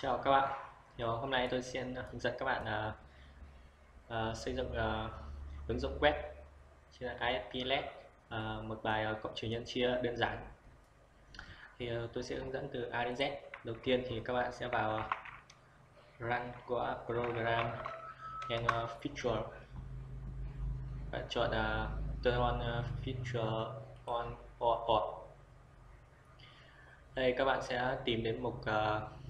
Chào các bạn. Thì ờ, hôm nay tôi sẽ ờ, hướng dẫn các bạn uh, uh, xây dựng uh, ứng dụng web trên ASP.NET uh, một bài uh, cộng trừ nhân chia đơn giản. Thì uh, tôi sẽ hướng dẫn từ A đến Z. Đầu tiên thì các bạn sẽ vào uh, Run của Program and uh, Feature. Bạn chọn uh, Turn on uh, Feature on or off. Đây các bạn sẽ tìm đến mục uh,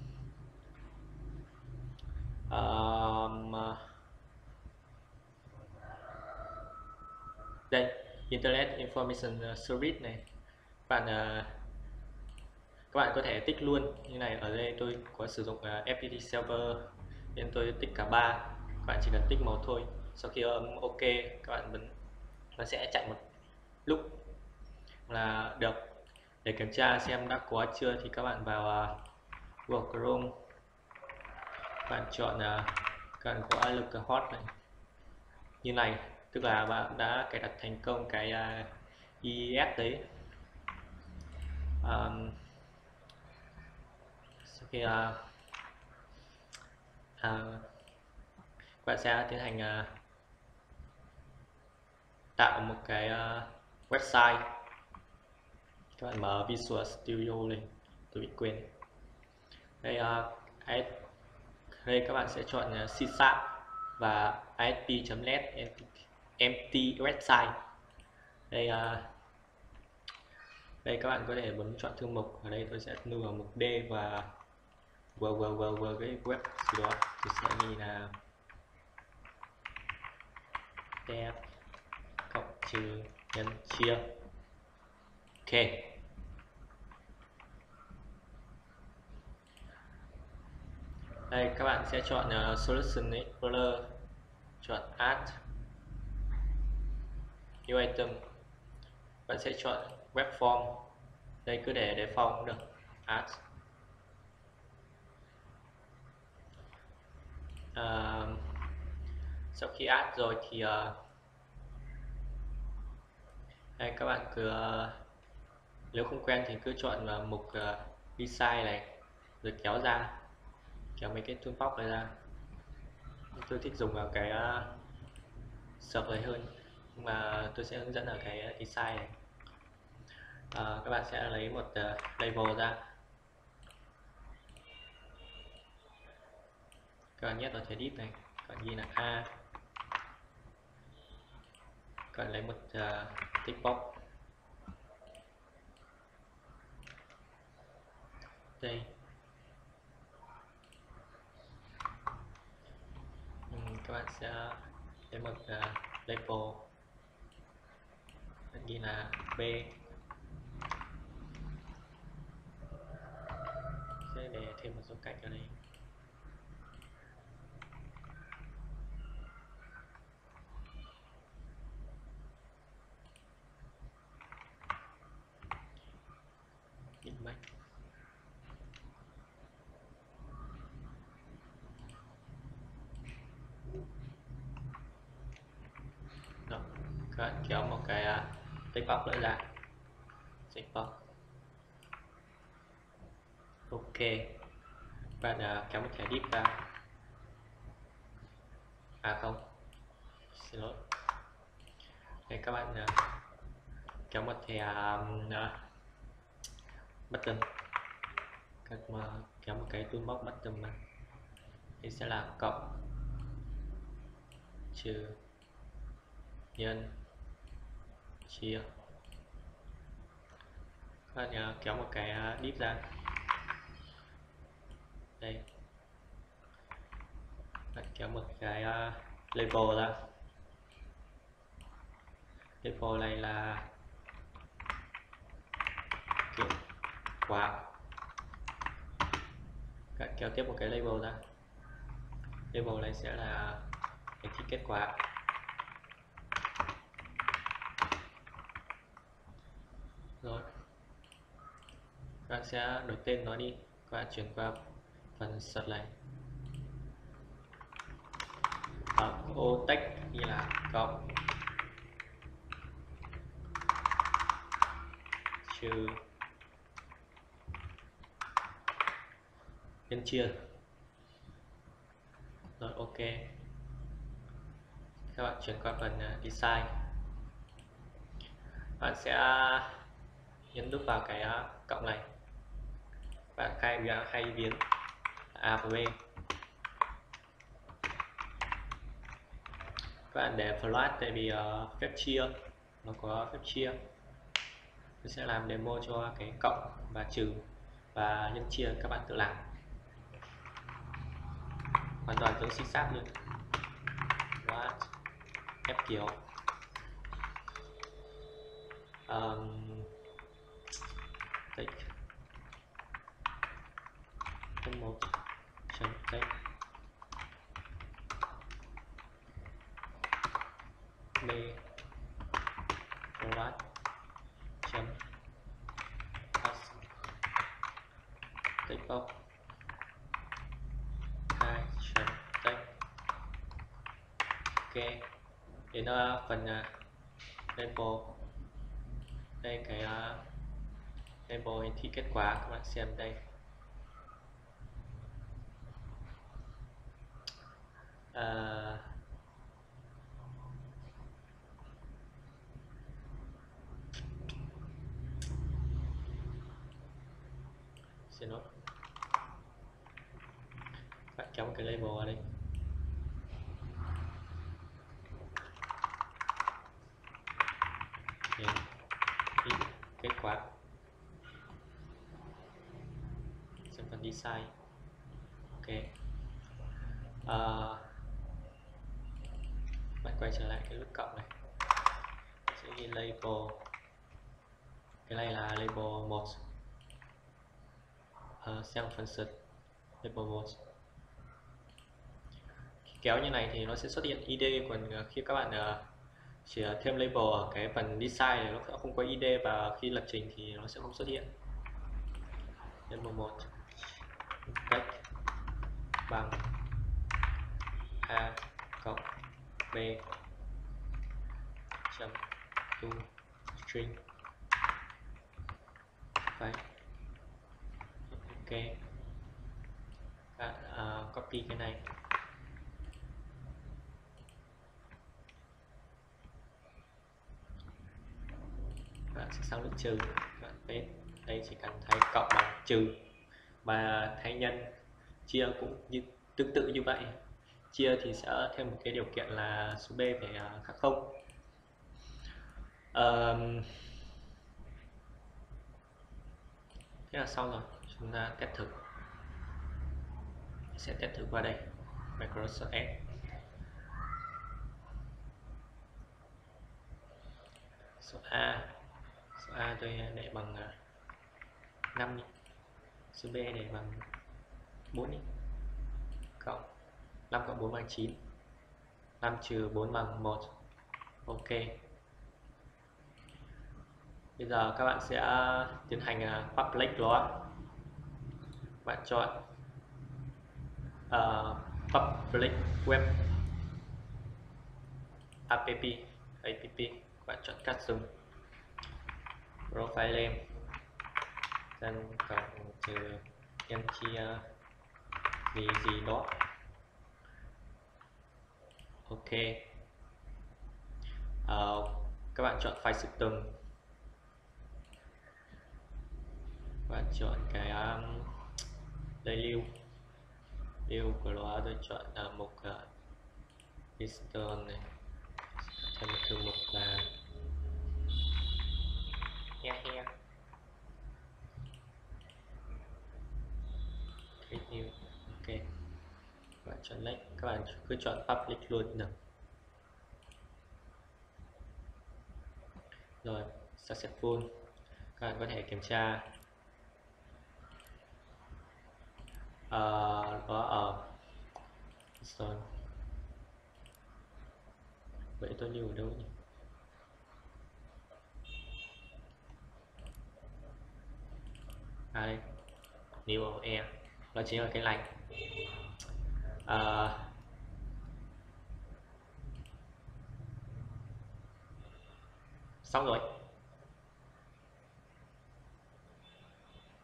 um, đây Internet Information Service này. Các bạn uh, các bạn có thể tích luôn như này. Ở đây tôi có sử dụng à, uh, FTP server nên tôi tích cả ba. Các bạn chỉ cần tích một thôi. Sau khi ấn OK các bạn vẫn nó sẽ chạy một lúc là được. Để kiểm tra xem đã có chưa thì các bạn vào uh, Google Chrome bạn chọn uh, cần có lực hot này như này tức là bạn đã cài đặt thành công cái à, uh, IIS đấy. Um, sau khi uh, uh, bạn sẽ tiến hành uh, tạo một cái uh, website. Các bạn mở Visual Studio lên tôi bị quên. Đây uh, đây, các bạn sẽ chọn à, CSAP và isp.net empty website. Đây à, đây các bạn có thể bấm chọn thư mục, ở đây tôi sẽ lưu vào mục D và www vừa cái web gì đó. Tôi sẽ ghi là dev cộng trừ nhân chia. Ok. Đây các bạn sẽ chọn uh, solution explorer chọn add new item. Bạn sẽ chọn web form. Đây cứ để để form cũng được. Add. Uh, sau khi add rồi thì uh, đây các bạn cứ uh, nếu không quen thì cứ chọn vào mục uh, design này rồi kéo ra kéo mấy cái toolbox này ra. Tôi thích dùng vào cái à, uh, sợp này hơn. Nhưng mà tôi sẽ hướng dẫn ở cái à, design này. À, các bạn sẽ lấy một uh, label ra. Các bạn nhét vào thẻ div này. Các bạn ghi là a. Các bạn lấy một uh, tick box. Đây. Các bạn sẽ lấy một uh, label ghi là b. Sẽ để thêm một số cách ở đây. Thank you các bạn kéo một cái uh, text box nữa ra. Text box ok. Bạn uh, kéo một thẻ div ra. À không. Xin lỗi. Đây các bạn uh, kéo một thẻ um, uh, button. Các mà kéo một cái toolbox button mà thì sẽ là cộng trừ nhân chia các bạn nhớ kéo một cái à, div ra. Đây. Bạn kéo một cái à, label ra. Label này là kiểu quả bạn kéo tiếp một cái label ra. Label này sẽ là cái thị kết quả rồi các bạn sẽ đổi tên nó đi các bạn chuyển qua phần search này. Ở ô text như là cộng. Trừ. Nhân chia. Rồi, ok. Các bạn chuyển qua phần à, design. Bạn sẽ nhấn nút vào cái à, cộng này bạn khai hai biến? A và b. Các bạn để float tại vì uh, phép chia. Nó có phép chia. Tôi sẽ làm demo cho cái cộng và trừ và nhân chia các bạn tự làm. Hoàn toàn giống xích xác luôn. What ép kiểu. Um, take một chấm take b forward chấm pass take off hai chấm take ok đến uh, phần uh, label đây cái uh, label hiển thị kết quả các bạn xem đây uh, xin lỗi bạn kéo cái label vào đây. Để kết quả. Xem phần design. Ok. À, bạn quay trở lại cái lúc cộng này. Sẽ ghi label. Cái này là label 1 uh, sang function label 1 khi kéo như này thì nó sẽ xuất hiện ID còn ờ, khi các bạn uh, chỉ ờ, thêm label ở cái phần design này nó sẽ không có ID và khi lập trình thì nó sẽ không xuất hiện. Label một cách bằng a cộng b chấm to string. Phải ok. Bạn à, copy cái này. Bạn sẽ sang nút trừ. Bạn paste đây chỉ cần thay cộng bằng trừ. Và thay nhân chia cũng như tương tự như vậy. Chia thì sẽ thêm một cái điều kiện là số b phải ờ, khác không. Um, thế là xong rồi chúng ta test thử. Sẽ test thử qua đây. Microsoft Edge. Số A. Số A tôi để bằng à, 5 đi. Số B để bằng 4 đi. Cộng 5 cộng 4 bằng 9 5 trừ 4 bằng 1 Ok. Bây giờ các bạn sẽ tiến hành à, public nó bạn chọn uh, public web app app bạn chọn custom profile name dân cộng trừ nhân chia gì gì đó. Ok. Uh, các bạn chọn file system bạn chọn cái um, đây lưu lưu của nó tôi chọn là mục uh, piston này. Thêm một thư mục là he he. Create new ok. Bạn chọn next các bạn cứ chọn public luôn được rồi successful. Các bạn có thể kiểm tra uh, có ờ. ở Sơn vậy tôi lưu ở đâu nhỉ? À đây new e nó chính là cái lạnh. À, xong rồi.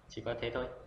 Chỉ có thế thôi.